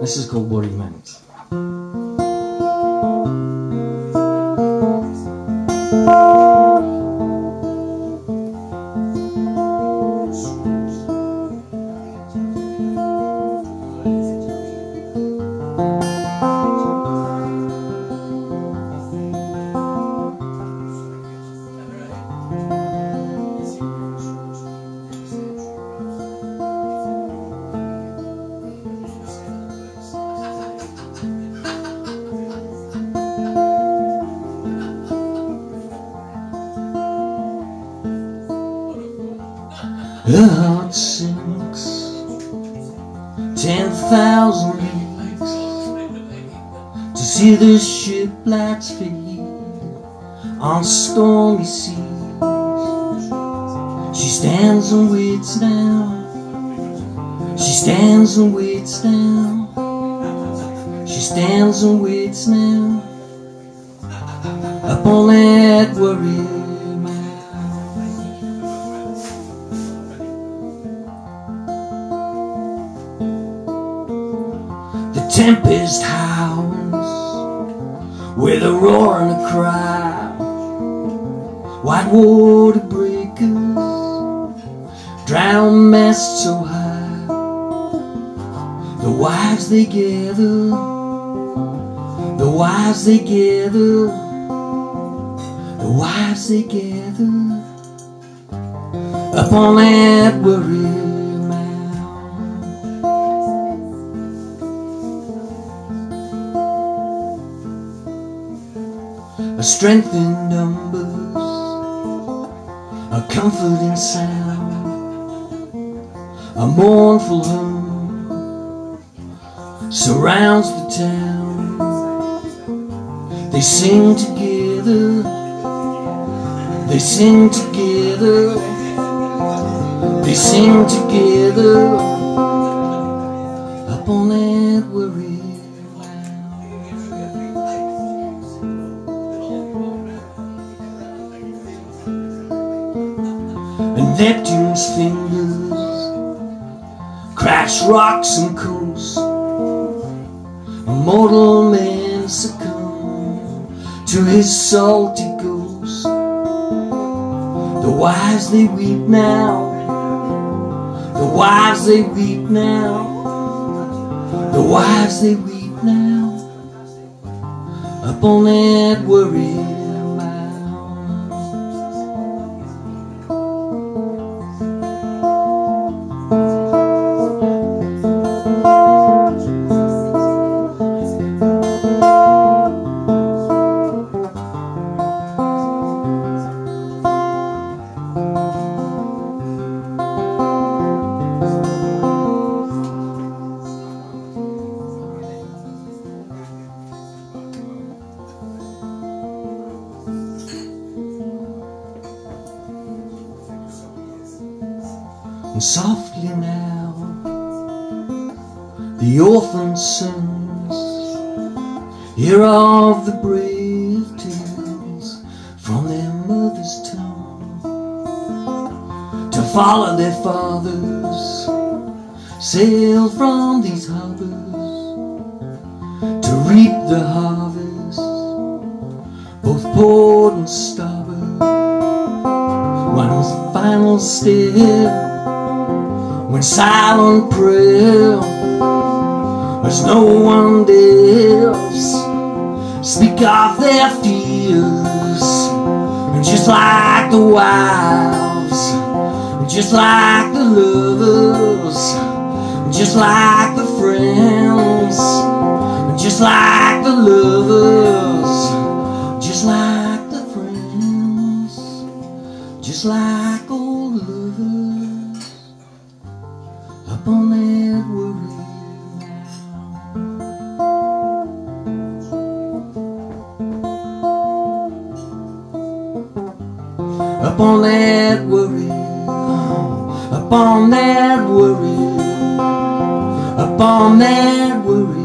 This is called Worry Mount. The heart sinks ten thousand leagues to see the ship lights fade on stormy seas. She stands and waits now. She stands and waits now. She stands and waits now upon that worry tempest howls with a roar and a cry. White water breakers drown masts so high. The wives they gather, the wives they gather, the wives they gather upon that worry strength in numbers, a comfort in sound, a mournful hum surrounds the town. They sing together, they sing together, they sing together Neptune's fingers crash rocks and coast. A mortal man succumb to his salty ghost. The wives they weep now. The wives they weep now. The wives they weep now. Up on that worry And softly now, the orphan sons hear of the brave tales from their mother's tongue. To follow their fathers, sail from these harbors. To reap the harvest, both port and starboard. One final step silent prayer as no one dares speak of their fears. And just like the wives and just like the lovers and just like the friends and just like the lovers Up on that worry, up on that worry, up on that worry.